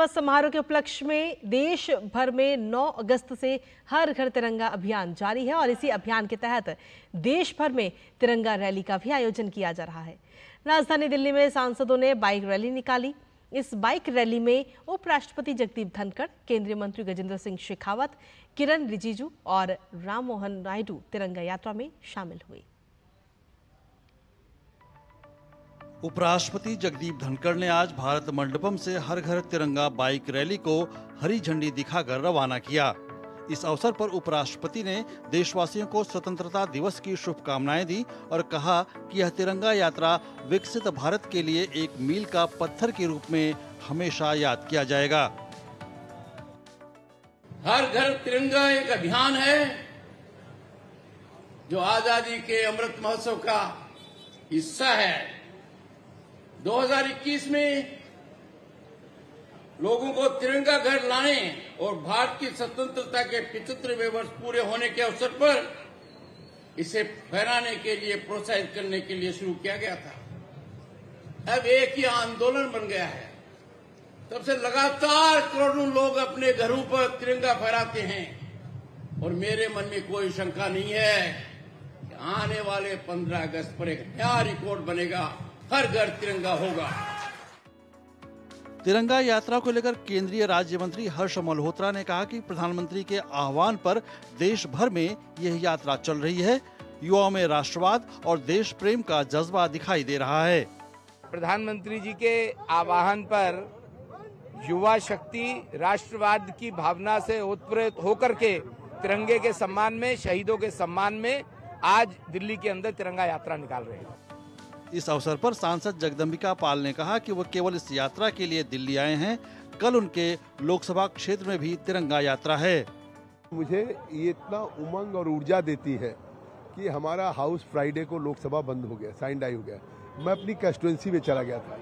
दिवस समारोह के उपलक्ष्य में देश भर में 9 अगस्त से हर घर तिरंगा अभियान जारी है और इसी अभियान के तहत देश भर में तिरंगा रैली का भी आयोजन किया जा रहा है। राजधानी दिल्ली में सांसदों ने बाइक रैली निकाली। इस बाइक रैली में उपराष्ट्रपति जगदीप धनखड़, केंद्रीय मंत्री गजेंद्र सिंह शेखावत, किरण रिजिजू और राम मोहन नायडू तिरंगा यात्रा में शामिल हुए। उपराष्ट्रपति जगदीप धनखड़ ने आज भारत मंडपम से हर घर तिरंगा बाइक रैली को हरी झंडी दिखाकर रवाना किया। इस अवसर पर उपराष्ट्रपति ने देशवासियों को स्वतंत्रता दिवस की शुभकामनाएँ दी और कहा कि यह तिरंगा यात्रा विकसित भारत के लिए एक मील का पत्थर के रूप में हमेशा याद किया जाएगा। हर घर तिरंगा एक अभियान है जो आज़ादी के अमृत महोत्सव का हिस्सा है। 2021 में लोगों को तिरंगा घर लाने और भारत की स्वतंत्रता के पिछहत्तरवें वर्ष पूरे होने के अवसर पर इसे फहराने के लिए, प्रोत्साहित करने के लिए शुरू किया गया था। अब एक ही आंदोलन बन गया है। तब से लगातार करोड़ों लोग अपने घरों पर तिरंगा फहराते हैं और मेरे मन में कोई शंका नहीं है कि आने वाले 15 अगस्त पर एक नया रिकॉर्ड बनेगा। हर घर तिरंगा होगा। तिरंगा यात्रा को लेकर केंद्रीय राज्य मंत्री हर्ष मल्होत्रा ने कहा कि प्रधानमंत्री के आह्वान पर देश भर में यह यात्रा चल रही है। युवाओं में राष्ट्रवाद और देश प्रेम का जज्बा दिखाई दे रहा है। प्रधानमंत्री जी के आह्वान पर युवा शक्ति राष्ट्रवाद की भावना से उत्प्रेरित होकर के तिरंगे के सम्मान में शहीदों के सम्मान में आज दिल्ली के अंदर तिरंगा यात्रा निकाल रहे हैं। इस अवसर पर सांसद जगदम्बिका पाल ने कहा कि वो केवल इस यात्रा के लिए दिल्ली आए हैं कल उनके लोकसभा क्षेत्र में भी तिरंगा यात्रा है। मुझे ये इतना उमंग और ऊर्जा देती है कि हमारा हाउस फ्राइडे को लोकसभा बंद हो गया साइन डाई हो गया। मैं अपनी कंस्टिट्युएंसी में चला गया था।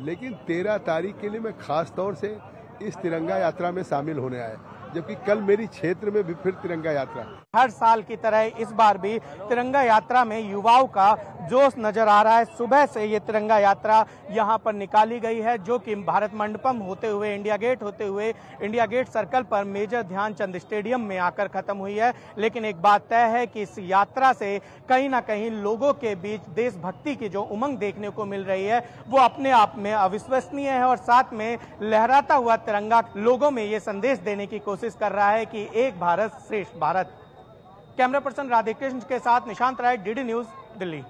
लेकिन तेरह तारीख के लिए मैं खास तौर से इस तिरंगा यात्रा में शामिल होने आया जबकि कल मेरी क्षेत्र में भी फिर तिरंगा यात्रा। हर साल की तरह इस बार भी तिरंगा यात्रा में युवाओं का जोश नज़र आ रहा है। सुबह से ये तिरंगा यात्रा यहाँ पर निकाली गई है, जो कि भारत मंडपम होते हुए, इंडिया गेट होते हुए, इंडिया गेट सर्कल पर मेजर ध्यानचंद स्टेडियम में आकर खत्म हुई है। लेकिन एक बात तय है कि इस यात्रा से कहीं ना कहीं लोगों के बीच देशभक्ति की जो उमंग देखने को मिल रही है, वो अपने आप में अविश्वसनीय है और साथ में लहराता हुआ तिरंगा लोगों में ये संदेश देने की कोशिश कर रहा है कि एक भारत श्रेष्ठ भारत। कैमरा पर्सन राधेकृष्ण के साथ निशांत राय, डीडी न्यूज़, दिल्ली।